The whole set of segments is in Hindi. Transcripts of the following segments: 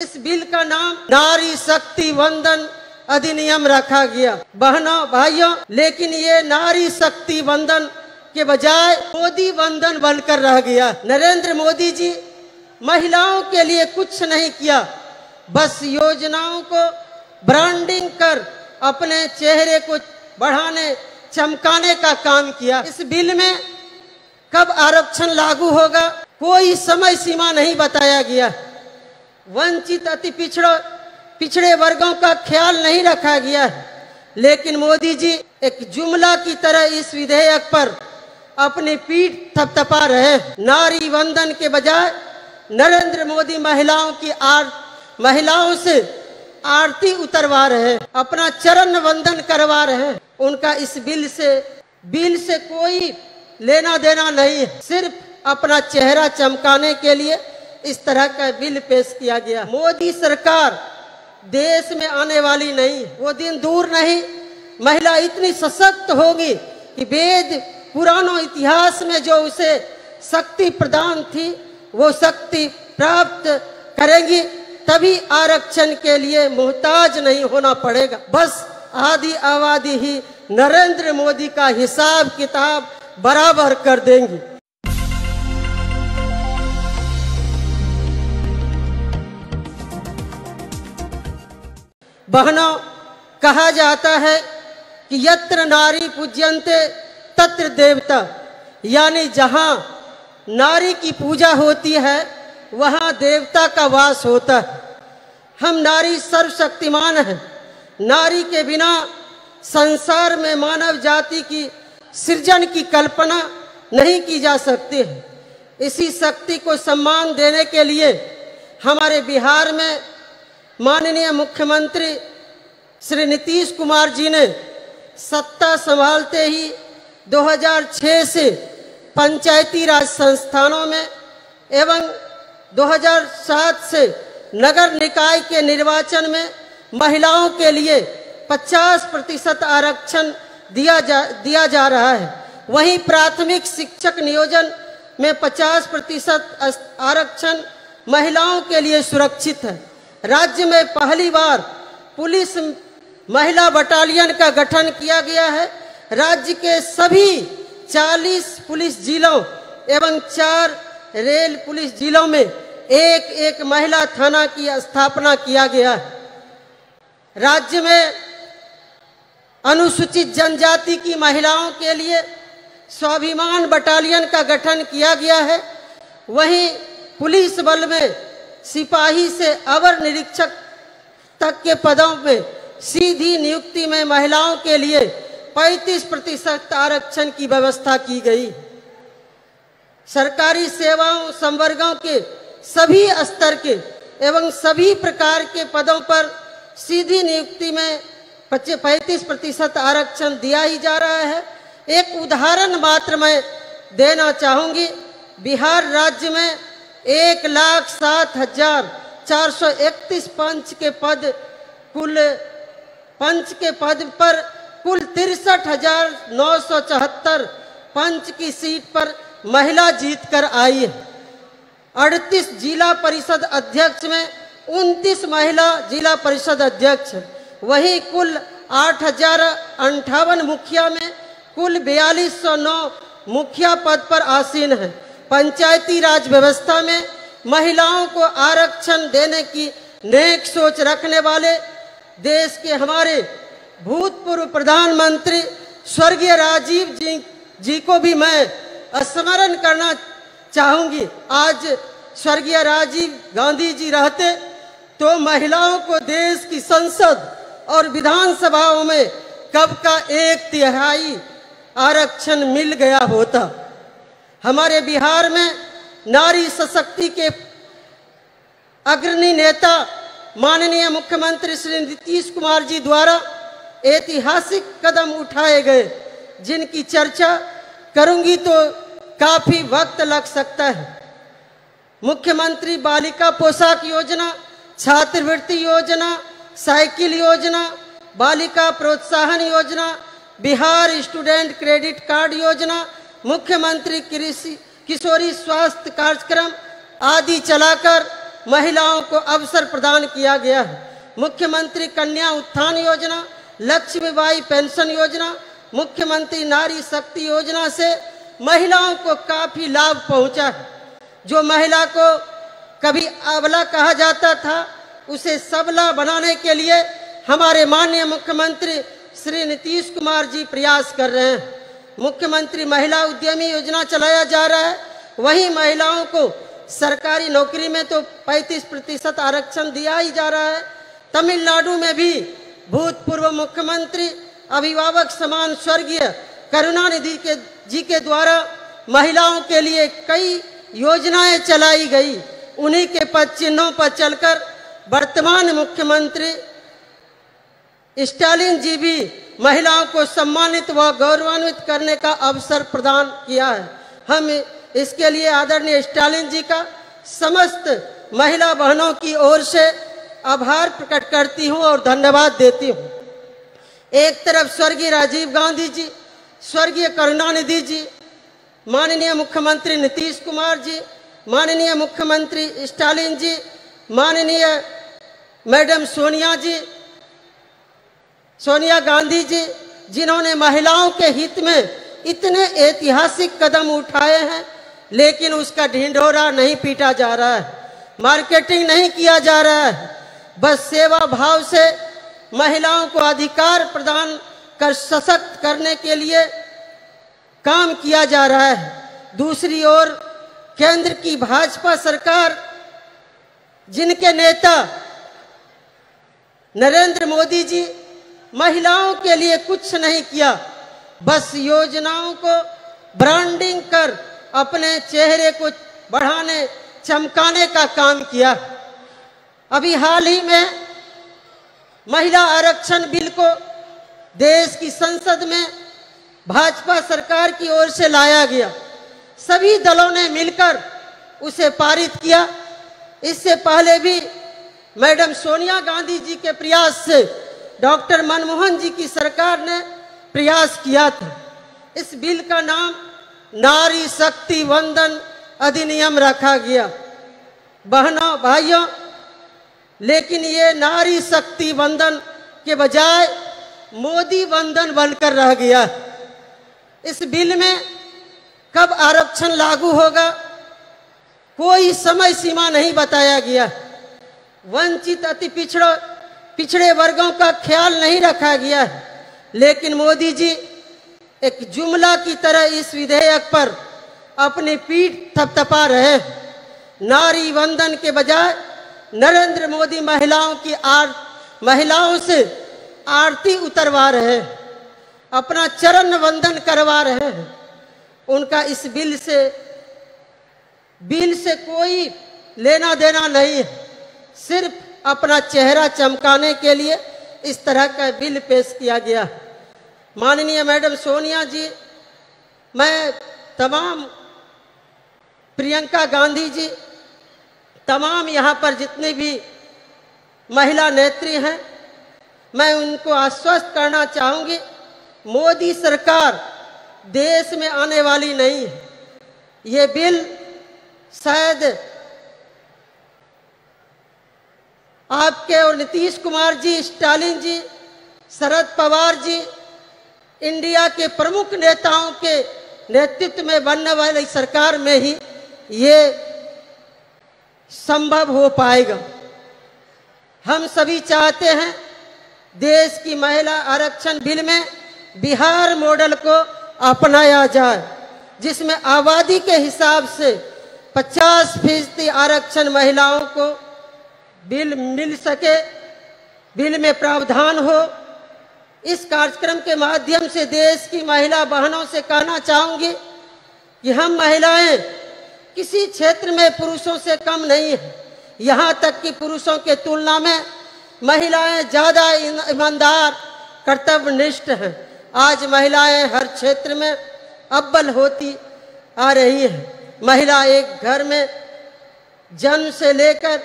इस बिल का नाम नारी शक्ति वंदन अधिनियम रखा गया। बहनों, भाइयों, लेकिन ये नारी शक्ति वंदन के बजाय मोदी वंदन बनकर रह गया। नरेंद्र मोदी जी, महिलाओं के लिए कुछ नहीं किया, बस योजनाओं को ब्रांडिंग कर अपने चेहरे को बढ़ाने, चमकाने का काम किया। इस बिल में कब आरक्षण लागू होगा, कोई समय सीमा नहीं बताया गया। वंचित अति पिछड़ो, पिछड़े वर्गों का ख्याल नहीं रखा गया है। लेकिन मोदी जी एक जुमला की तरह इस विधेयक पर अपनी पीठ थपथपा रहे नारी वंदन के बजाय नरेंद्र मोदी महिलाओं की आर, महिलाओं से आरती उतरवा रहे अपना चरण वंदन करवा रहे उनका इस बिल से बिल से कोई लेना देना नहीं सिर्फ़ अपना चेहरा चमकाने के लिए इस तरह का बिल पेश किया गया। मोदी सरकार देश में आने वाली नहीं, वो दिन दूर नहीं। महिला इतनी सशक्त होगी कि वेद पुरानों इतिहास में जो उसे शक्ति प्रदान थी, वो शक्ति प्राप्त करेंगी, तभी आरक्षण के लिए मोहताज नहीं होना पड़ेगा। बस आदि आबादी ही नरेंद्र मोदी का हिसाब किताब बराबर कर देंगी। बहनों, कहा जाता है कि यत्र नारी पूज्यंते तत्र देवता। यानी जहाँ नारी की पूजा होती है, वहाँ देवता का वास होता है। हम नारी सर्वशक्तिमान हैं। नारी के बिना संसार में मानव जाति की सृजन की कल्पना नहीं की जा सकती है। इसी शक्ति को सम्मान देने के लिए हमारे बिहार में माननीय मुख्यमंत्री श्री नीतीश कुमार जी ने सत्ता संभालते ही 2006 से पंचायती राज संस्थानों में एवं 2007 से नगर निकाय के निर्वाचन में महिलाओं के लिए 50 प्रतिशत आरक्षण दिया जा दिया जा रहा है। वहीं प्राथमिक शिक्षक नियोजन में 50 प्रतिशत आरक्षण महिलाओं के लिए सुरक्षित है। राज्य में पहली बार पुलिस महिला बटालियन का गठन किया गया है। राज्य के सभी 40 पुलिस जिलों एवं चार रेल पुलिस जिलों में एक एक महिला थाना की स्थापना किया गया है। राज्य में अनुसूचित जनजाति की महिलाओं के लिए स्वाभिमान बटालियन का गठन किया गया है। वहीं पुलिस बल में सिपाही से अवर निरीक्षक तक के पदों में सीधी नियुक्ति में महिलाओं के लिए 35 प्रतिशत आरक्षण की व्यवस्था की गई। सरकारी सेवाओं, संवर्गों के सभी स्तर के एवं सभी प्रकार के पदों पर सीधी नियुक्ति में पैंतीस प्रतिशत आरक्षण दिया ही जा रहा है। एक उदाहरण मात्र मैं देना चाहूँगी। बिहार राज्य में एक लाख सात हज़ार चार सौ इकतीस पंच के पद, कुल पंच के पद पर कुल तिरसठ हज़ार नौ सौ चौहत्तर पंच की सीट पर महिला जीत कर आई है। अड़तीस जिला परिषद अध्यक्ष में उनतीस महिला जिला परिषद अध्यक्ष वहीं कुल आठ हज़ार अंठावन मुखिया में कुल बयालीस सौ नौ मुखिया पद पर आसीन है। पंचायती राज व्यवस्था में महिलाओं को आरक्षण देने की नेक सोच रखने वाले देश के हमारे भूतपूर्व प्रधानमंत्री स्वर्गीय राजीव जी जी को भी मैं स्मरण करना चाहूँगी। आज स्वर्गीय राजीव गांधी जी रहते तो महिलाओं को देश की संसद और विधानसभाओं में कब का एक तिहाई आरक्षण मिल गया होता? हमारे बिहार में नारी सशक्ति के अग्रणी नेता माननीय मुख्यमंत्री श्री नीतीश कुमार जी द्वारा ऐतिहासिक कदम उठाए गए, जिनकी चर्चा करूँगी तो काफ़ी वक्त लग सकता है। मुख्यमंत्री बालिका पोशाक योजना, छात्रवृत्ति योजना, साइकिल योजना, बालिका प्रोत्साहन योजना, बिहार स्टूडेंट क्रेडिट कार्ड योजना मुख्यमंत्री कृषि किशोरी स्वास्थ्य कार्यक्रम आदि चलाकर महिलाओं को अवसर प्रदान किया गया है। मुख्यमंत्री कन्या उत्थान योजना, लक्ष्मीबाई पेंशन योजना, मुख्यमंत्री नारी शक्ति योजना से महिलाओं को काफ़ी लाभ पहुँचा है। जो महिला को कभी अबला कहा जाता था, उसे सबला बनाने के लिए हमारे माननीय मुख्यमंत्री श्री नीतीश कुमार जी प्रयास कर रहे हैं। मुख्यमंत्री महिला उद्यमी योजना चलाया जा रहा है। वहीं महिलाओं को सरकारी नौकरी में तो 35 प्रतिशत आरक्षण दिया ही जा रहा है। तमिलनाडु में भी भूतपूर्व मुख्यमंत्री अभिभावक समान स्वर्गीय करुणानिधि के, जी के द्वारा महिलाओं के लिए कई योजनाएँ चलाई गई। उन्हीं के पद चिन्हों पर चलकर वर्तमान मुख्यमंत्री स्टालिन जी भी महिलाओं को सम्मानित व गौरवान्वित करने का अवसर प्रदान किया है। हम इसके लिए आदरणीय स्टालिन जी का समस्त महिला बहनों की ओर से आभार प्रकट करती हूँ और धन्यवाद देती हूँ। एक तरफ़ स्वर्गीय राजीव गांधी जी, स्वर्गीय करुणानिधि जी, माननीय मुख्यमंत्री नीतीश कुमार जी, माननीय मुख्यमंत्री स्टालिन जी, माननीय मैडम सोनिया जी सोनिया गांधी जी, जिन्होंने महिलाओं के हित में इतने ऐतिहासिक कदम उठाए हैं, लेकिन उसका ढिंढोरा नहीं पीटा जा रहा है, मार्केटिंग नहीं किया जा रहा है, बस सेवा भाव से महिलाओं को अधिकार प्रदान कर सशक्त करने के लिए काम किया जा रहा है। दूसरी ओर, केंद्र की भाजपा सरकार, जिनके नेता नरेंद्र मोदी जी महिलाओं के लिए कुछ नहीं किया, बस योजनाओं को ब्रांडिंग कर अपने चेहरे को बढ़ाने, चमकाने का काम किया। अभी हाल ही में महिला आरक्षण बिल को देश की संसद में भाजपा सरकार की ओर से लाया गया। सभी दलों ने मिलकर उसे पारित किया। इससे पहले भी मैडम सोनिया गांधी जी के प्रयास से डॉक्टर मनमोहन जी की सरकार ने प्रयास किया था। इस बिल का नाम नारी शक्ति वंदन अधिनियम रखा गया। बहनों, भाइयों, लेकिन ये नारी शक्ति वंदन के बजाय मोदी वंदन बनकर रह गया। इस बिल में कब आरक्षण लागू होगा, कोई समय सीमा नहीं बताया गया। वंचित अति पिछड़ो पिछड़े वर्गों का ख्याल नहीं रखा गया है। लेकिन मोदी जी एक जुमला की तरह इस विधेयक पर अपनी पीठ थपथपा रहे नारी वंदन के बजाय नरेंद्र मोदी महिलाओं की आर, महिलाओं से आरती उतरवा रहे हैं। अपना चरण वंदन करवा रहे हैं। उनका इस बिल से बिल से कोई लेना देना नहीं है। सिर्फ़ अपना चेहरा चमकाने के लिए इस तरह का बिल पेश किया गया। माननीय मैडम सोनिया जी, मैं तमाम प्रियंका गांधी जी, तमाम यहाँ पर जितने भी महिला नेत्री हैं, मैं उनको आश्वस्त करना चाहूँगी, मोदी सरकार देश में आने वाली नहीं है। ये बिल शायद आपके और नीतीश कुमार जी, स्टालिन जी, शरद पवार जी, इंडिया के प्रमुख नेताओं के नेतृत्व में बनने वाली सरकार में ही ये संभव हो पाएगा। हम सभी चाहते हैं देश की महिला आरक्षण बिल में बिहार मॉडल को अपनाया जाए, जिसमें आबादी के हिसाब से 50 फ़ीसदी आरक्षण महिलाओं को बिल मिल सके, बिल में प्रावधान हो। इस कार्यक्रम के माध्यम से देश की महिला बहनों से कहना चाहूँगी कि हम महिलाएँ किसी क्षेत्र में पुरुषों से कम नहीं है। यहाँ तक कि पुरुषों के तुलना में महिलाएँ ज़्यादा ईमानदार, कर्तव्यनिष्ठ हैं। आज महिलाएँ हर क्षेत्र में अव्वल होती आ रही है। महिला एक घर में जन्म से लेकर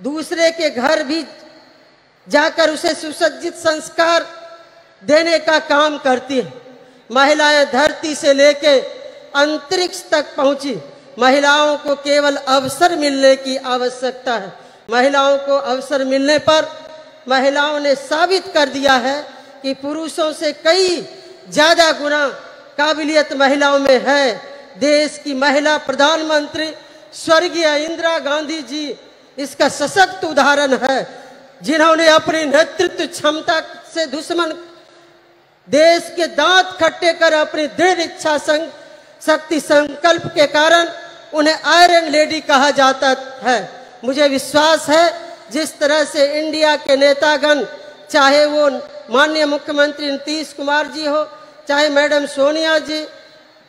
दूसरे के घर भी जाकर उसे सुसज्जित संस्कार देने का काम करती है। महिलाएँ धरती से लेके अंतरिक्ष तक पहुँची। महिलाओं को केवल अवसर मिलने की आवश्यकता है। महिलाओं को अवसर मिलने पर महिलाओं ने साबित कर दिया है कि पुरुषों से कई ज़्यादा गुना काबिलियत महिलाओं में है। देश की महिला प्रधानमंत्री स्वर्गीय इंदिरा गांधी जी इसका सशक्त उदाहरण है जिन्होंने अपनी नेतृत्व क्षमता से दुश्मन देश के दांत खट्टे कर अपनी दृढ़ इच्छा संग, शक्ति संकल्प के कारण उन्हें आयरन लेडी कहा जाता है। मुझे विश्वास है जिस तरह से इंडिया के नेतागण चाहे वो माननीय मुख्यमंत्री नीतीश कुमार जी हो चाहे madam Sonia ji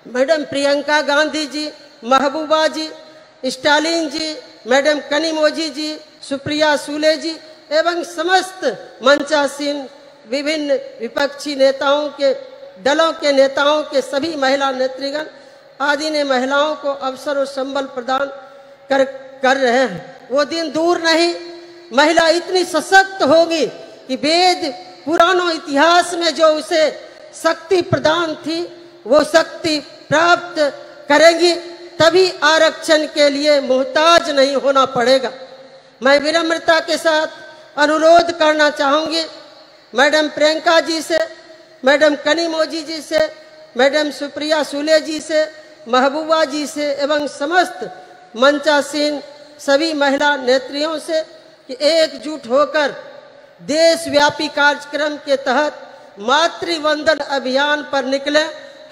madam Priyanka Gandhi ji Mehbooba ji Stalin ji madam Kanimozhi ji, Supriya Sule ji एवं समस्त मंचासीन विभिन्न विपक्षी नेताओं के, दलों के नेताओं के सभी महिला नेत्रीगण, आदि ने महिलाओं को अवसर और संबल प्रदान कर कर रहे हैं। वो दिन दूर नहीं, महिला इतनी सशक्त होगी कि वेद पुरानों इतिहास में जो उसे शक्ति प्रदान थी, वो शक्ति प्राप्त करेंगी। तभी आरक्षण के लिए मोहताज नहीं होना पड़ेगा। मैं विनम्रता के साथ अनुरोध करना चाहूँगी। मैडम प्रियंका जी से, मैडम कनीमोजी जी से, मैडम सुप्रिया सुले जी से, महबूबा जी से एवं समस्त मंचासीन सभी महिला नेत्रियों से कि एकजुट होकर देशव्यापी कार्यक्रम के तहत मातृवंदन अभियान पर निकले।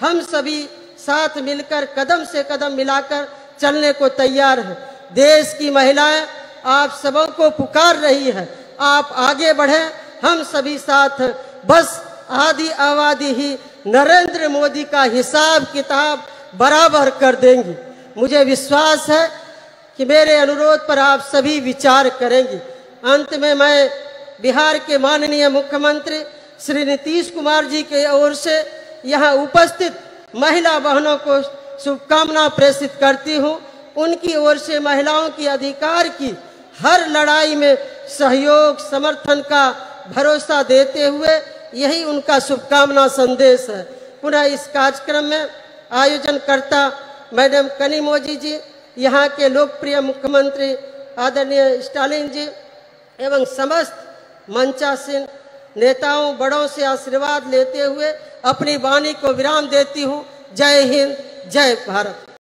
हम सभी साथ मिलकर, कदम से कदम मिलाकर चलने को तैयार है। देश की महिलाएँ, आप सबों को पुकार रही है। आप आगे बढ़े, हम सभी साथ बस आदि आबादी ही नरेंद्र मोदी का हिसाब किताब बराबर कर देंगी। मुझे विश्वास है कि मेरे अनुरोध पर आप सभी विचार करेंगे। अंत में मैं बिहार के माननीय मुख्यमंत्री श्री नीतीश कुमार जी के ओर से यहाँ उपस्थित महिला बहनों को शुभकामना प्रेषित करती हूँ। उनकी ओर से महिलाओं की अधिकार की हर लड़ाई में सहयोग, समर्थन का भरोसा देते हुए यही उनका शुभकामना संदेश है। पुनः इस कार्यक्रम में आयोजन करता मैडम कनीमोजी जी, यहाँ के लोकप्रिय मुख्यमंत्री आदरणीय स्टालिन जी एवं समस्त मंचासीन नेताओं, बड़ों से आशीर्वाद लेते हुए अपनी वाणी को विराम देती हूँ। जय हिंद जय भारत।